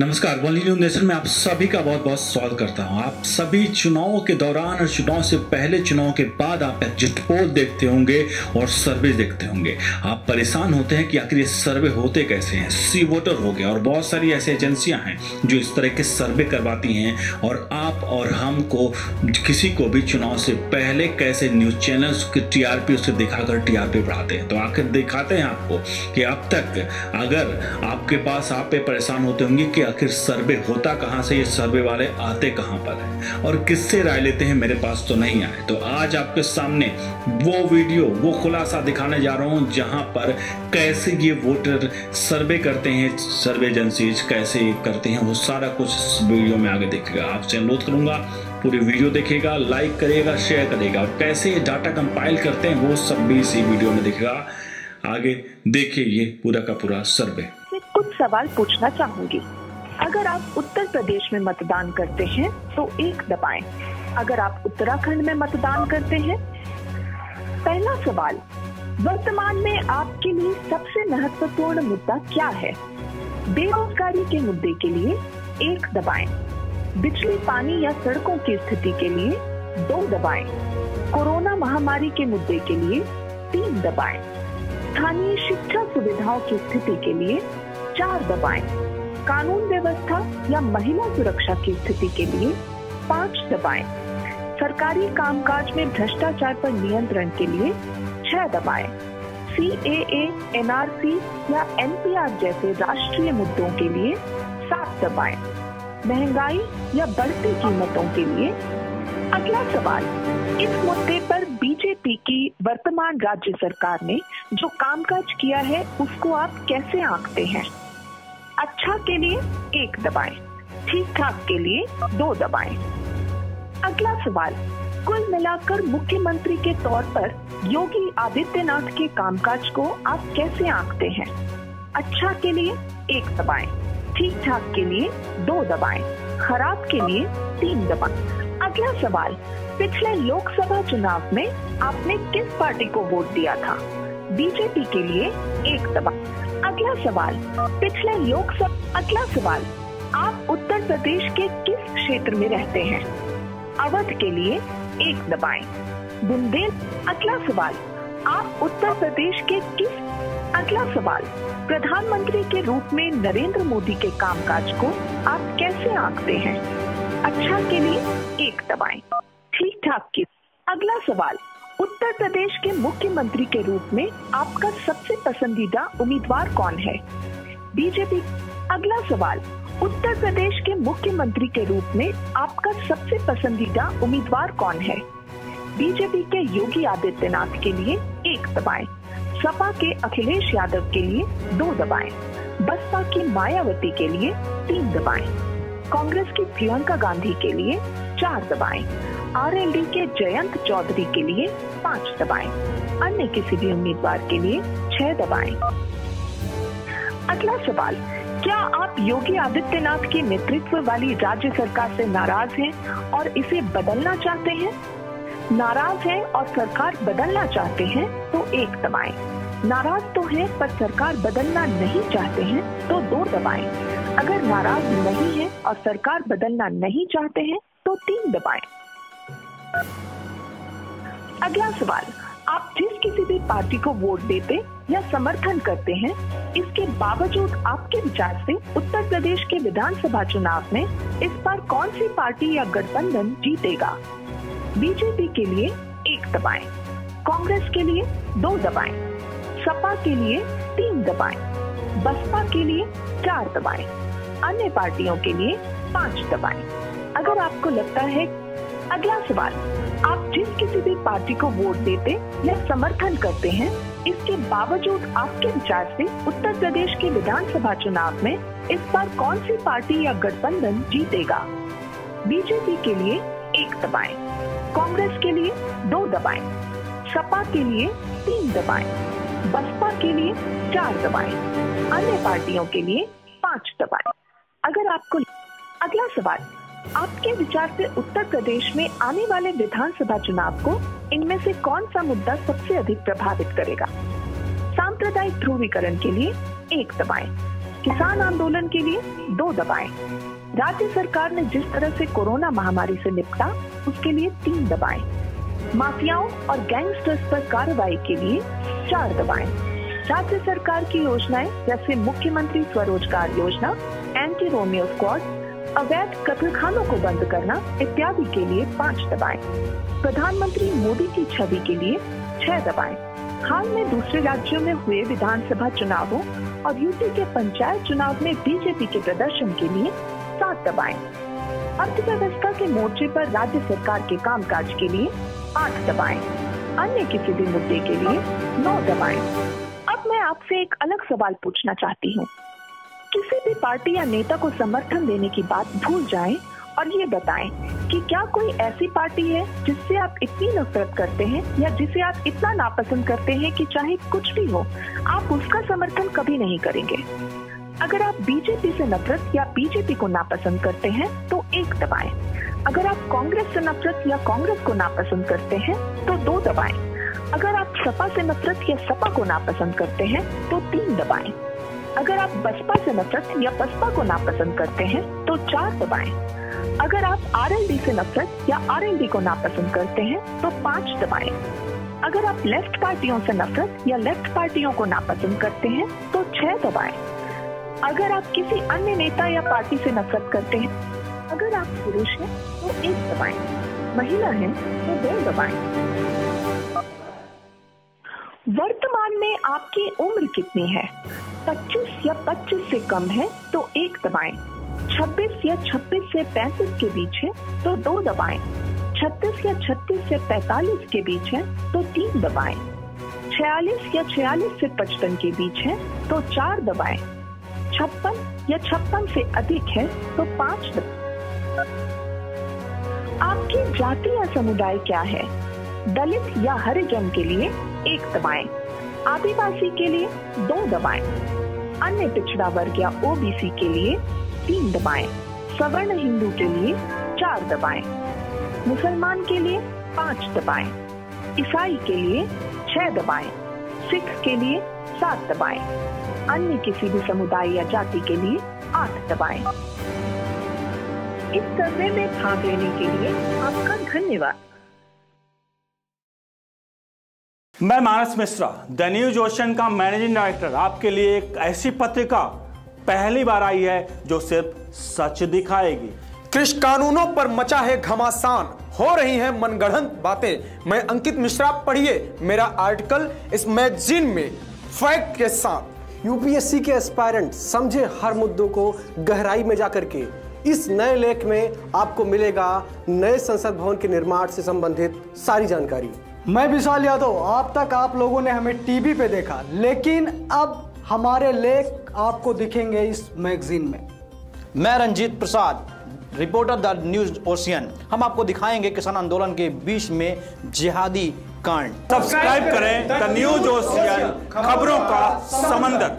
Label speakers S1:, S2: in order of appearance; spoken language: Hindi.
S1: नमस्कार वन न्यूज़ नेशन में आप सभी का बहुत बहुत स्वागत करता हूँ। आप सभी चुनावों के दौरान और चुनाव से पहले, चुनाव के बाद आप एग्जिट पोल देखते होंगे और सर्वे देखते होंगे। आप परेशान होते हैं कि आखिर ये सर्वे होते कैसे हैं? सी वोटर हो गया और बहुत सारी ऐसी एजेंसियाँ हैं जो इस तरह के सर्वे करवाती हैं और आप और हमको, किसी को भी चुनाव से पहले कैसे न्यूज़ चैनल्स की टीआरपी उसे दिखाकर टीआरपी बढ़ाते हैं। तो आखिर दिखाते हैं आपको कि अब तक अगर आपके पास आप पे परेशान होते होंगे कि आखिर सर्वे होता कहाँ से, ये सर्वे वाले आते कहाँ पर है? और किससे राय लेते हैं मेरे पास तो नहीं आए। तो आज आपके सामने वो वीडियो, वो खुलासा दिखाने जा रहा हूँ जहाँ पर कैसे ये वोटर सर्वे करते हैं, सर्वे एजेंसीज कैसे करते हैं, वो सारा कुछ इस वीडियो में आगे देखेगा आपसे अनुरोध करूँगा, पूरी वीडियो देखेगा लाइक करेगा शेयर करेगा कैसे ये डाटा कंपाइल करते हैं, वो सब भी इसी वीडियो में दिखेगा आगे देखिए ये पूरा का पूरा सर्वे।
S2: कुछ सवाल पूछना चाहूँगी। अगर आप उत्तर प्रदेश में मतदान करते हैं तो एक दबाएँ। अगर आप उत्तराखंड में मतदान करते हैं, पहला सवाल, वर्तमान में आपके लिए सबसे महत्वपूर्ण मुद्दा क्या है बेरोजगारी के मुद्दे के लिए एक दबाएँ। बिजली, पानी या सड़कों की स्थिति के लिए दो दबाएँ। कोरोना महामारी के मुद्दे के लिए तीन दबाएँ। स्थानीय शिक्षा सुविधाओं की स्थिति के लिए चार दबाएँ। कानून व्यवस्था या महिला सुरक्षा की स्थिति के लिए पाँच दबाएँ। सरकारी कामकाज में भ्रष्टाचार पर नियंत्रण के लिए छह दबाएँ। सी ए एन आर सी या एन पी आर जैसे राष्ट्रीय मुद्दों के लिए सात दबाएँ। महँगाई या बढ़ती कीमतों के लिए अगला सवाल, इस मुद्दे पर बीजेपी की वर्तमान राज्य सरकार ने जो कामकाज किया है, उसको आप कैसे आंकते हैं अच्छा के लिए एक दबाएँ, ठीक ठाक के लिए दो दबाएँ। अगला सवाल कुल मिलाकर मुख्यमंत्री के तौर पर योगी आदित्यनाथ के कामकाज को आप कैसे आंकते हैं अच्छा के लिए एक दबाएँ, ठीक ठाक के लिए दो दबाएँ, खराब के लिए तीन दबाएँ। अगला सवाल पिछले लोकसभा चुनाव में आपने किस पार्टी को वोट दिया था बीजेपी के लिए एक दबाएँ। अगला सवाल, पिछले लोकसभा, अगला सवाल, आप उत्तर प्रदेश के किस क्षेत्र में रहते हैं? अवध के लिए एक दबाएँ। बुंदेल, अगला सवाल, आप उत्तर प्रदेश के किस, अगला सवाल, प्रधानमंत्री के रूप में नरेंद्र मोदी के कामकाज को आप कैसे आंकते हैं? अच्छा के लिए एक दबाएँ। ठीक ठाक के अगला सवाल उत्तर प्रदेश के मुख्यमंत्री के रूप में आपका सबसे पसंदीदा उम्मीदवार कौन है? बीजेपी अगला सवाल। उत्तर प्रदेश के मुख्यमंत्री के रूप में आपका सबसे पसंदीदा उम्मीदवार कौन है? बीजेपी के योगी आदित्यनाथ के लिए एक दबाएँ, सपा के अखिलेश यादव के लिए दो दबाएँ, बसपा की मायावती के लिए तीन दबाएँ, कांग्रेस की प्रियंका गांधी के लिए चार दबाएँ, आरएलडी के जयंत चौधरी के लिए पाँच दबाएँ, अन्य किसी भी उम्मीदवार के लिए छह दबाएँ। अगला सवाल क्या आप योगी आदित्यनाथ के नेतृत्व वाली राज्य सरकार से नाराज़ हैं और इसे बदलना चाहते हैं नाराज़ हैं और सरकार बदलना चाहते हैं तो एक दबाएँ। नाराज़ तो हैं पर सरकार बदलना नहीं चाहते हैं तो दो दबाएँ। अगर नाराज़ नहीं है और सरकार बदलना नहीं चाहते हैं तो तीन दबाएँ। अगला सवाल आप जिस किसी भी पार्टी को वोट देते या समर्थन करते हैं इसके बावजूद आपके विचार से उत्तर प्रदेश के विधानसभा चुनाव में इस बार कौन सी पार्टी या गठबंधन जीतेगा बीजेपी के लिए एक दबाएँ, कांग्रेस के लिए दो दबाएँ, सपा के लिए तीन दबाएँ, बसपा के लिए चार दबाएँ, अन्य पार्टियों के लिए पाँच दबाएँ। अगर आपको लगता है अगला सवाल आप जिस किसी भी पार्टी को वोट देते या समर्थन करते हैं इसके बावजूद आपके विचार से उत्तर प्रदेश के विधानसभा चुनाव में इस बार कौन सी पार्टी या गठबंधन जीतेगा बीजेपी के लिए एक दबाएँ, कांग्रेस के लिए दो दबाएँ, सपा के लिए तीन दबाएँ, बसपा के लिए चार दबाएँ, अन्य पार्टियों के लिए पाँच दबाएँ। अगर आपको अगला सवाल आपके विचार से उत्तर प्रदेश में आने वाले विधानसभा चुनाव को इनमें से कौन सा मुद्दा सबसे अधिक प्रभावित करेगा? सांप्रदायिक ध्रुवीकरण के लिए एक दबाएँ, किसान आंदोलन के लिए दो दबाएँ। राज्य सरकार ने जिस तरह से कोरोना महामारी से निपटा उसके लिए तीन दबाएँ। माफियाओं और गैंगस्टर्स पर कार्रवाई के लिए चार दबाएँ। राज्य सरकार की योजनाएँ जैसे मुख्यमंत्री स्वरोजगार योजना एंटी रोमियो स्क्वाड अवैध कत्लखानों को बंद करना इत्यादि के लिए पाँच दबाएँ। प्रधानमंत्री मोदी की छवि के लिए छह दबाएँ। हाल में दूसरे राज्यों में हुए विधानसभा चुनावों और यूपी के पंचायत चुनाव में बीजेपी के प्रदर्शन के लिए सात दबाएँ। अर्थव्यवस्था के मोर्चे पर राज्य सरकार के कामकाज के लिए आठ दबाएँ। अन्य किसी भी मुद्दे के लिए नौ दबाएँ। अब मैं आपसे एक अलग सवाल पूछना चाहती हूँ। किसी भी पार्टी या नेता को समर्थन देने की बात भूल जाएँ और ये बताएँ कि क्या कोई ऐसी पार्टी है जिससे आप इतनी नफरत करते हैं या जिसे आप इतना नापसंद करते हैं कि चाहे कुछ भी हो, आप उसका समर्थन कभी नहीं करेंगे। अगर आप बीजेपी से नफरत या बीजेपी को नापसंद करते हैं तो एक दबाएँ। अगर आप कांग्रेस से नफरत या कांग्रेस को नापसंद करते हैं तो दो दबाएँ। अगर आप सपा से नफरत या सपा को नापसंद करते हैं तो तीन दबाएँ। अगर आप बसपा से नफरत या बसपा को नापसंद करते हैं तो चार दबाएँ। अगर आप आरएलडी से नफरत या आर को नापसंद करते हैं तो पाँच दबाएँ। अगर आप लेफ़्ट पार्टियों से नफरत या लेफ़्ट पार्टियों को नापसंद करते हैं तो छह दबाएँ। अगर आप किसी अन्य नेता या पार्टी से नफरत करते हैं, अगर आप पुरुष हैं तो एक दबाएँ। महिला हैं तो दो दबाएँ। वर्तमान में आपकी उम्र कितनी है? 25 या 25 से कम है तो एक दबाएँ। 26 या 26 से 35 के बीच है तो दो दबाएँ। 36 या 36 से 45 के बीच है तो तीन दबाएँ। 46 या 46 से 55 के बीच है तो चार दबाएँ। छप्पन या छप्पन से अधिक है तो पाँच आपकी जाति या समुदाय क्या है? दलित या हरिजन के लिए एक दबाएँ। आदिवासी के लिए दो दबाएँ। अन्य पिछड़ा वर्ग या ओबीसी के लिए तीन दबाएँ। सवर्ण हिंदू के लिए चार दबाएँ। मुसलमान के लिए पाँच दबाएँ। ईसाई के लिए छह दबाएँ। सिख के लिए सात दबाएँ। अन्य किसी भी समुदाय या जाति के लिए आठ दबाएँ। इस सर्वे में भाग लेने के लिए आपका धन्यवाद।
S1: मैं Manas Mishra the News Ocean का मैनेजिंग डायरेक्टर आपके लिए एक ऐसी पत्रिका पहली बार आई है जो सिर्फ़ सच दिखाएगी।
S3: कृषि कानूनों पर मचा है घमासान। हो रही हैं मनगढ़ंत बातें। मैं अंकित मिश्रा पढ़िए मेरा आर्टिकल इस मैगजीन में फैक्ट के साथ।
S4: यूपीएससी के एस्पायरेंट समझे हर मुद्दों को गहराई में जाकर के। इस नए लेख में आपको मिलेगा नए संसद भवन के निर्माण से संबंधित सारी जानकारी।
S5: मैं विशाल यादव आप तक आप लोगों ने हमें टीवी पे देखा लेकिन अब हमारे लेख आपको दिखेंगे इस मैगजीन में।
S6: मैं Ranjeet Prasad reporter the News Ocean. हम आपको दिखाएँगे किसान आंदोलन के बीच में जिहादी कांड।
S1: सब्सक्राइब करें द न्यूज़ ओशियन खबरों का समंदर।